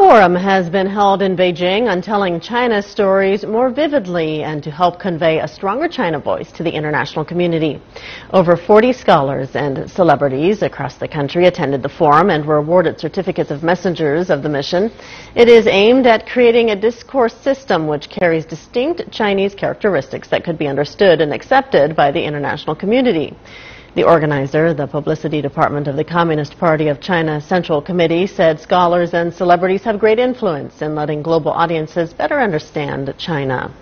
forum has been held in Beijing on telling China's stories more vividly and to help convey a stronger China voice to the international community. Over 40 scholars and celebrities across the country attended the forum and were awarded certificates of messengers of the mission. It is aimed at creating a discourse system which carries distinct Chinese characteristics that could be understood and accepted by the international community. The organizer, the Publicity Department of the Communist Party of China Central Committee, said scholars and celebrities have great influence in letting global audiences better understand China.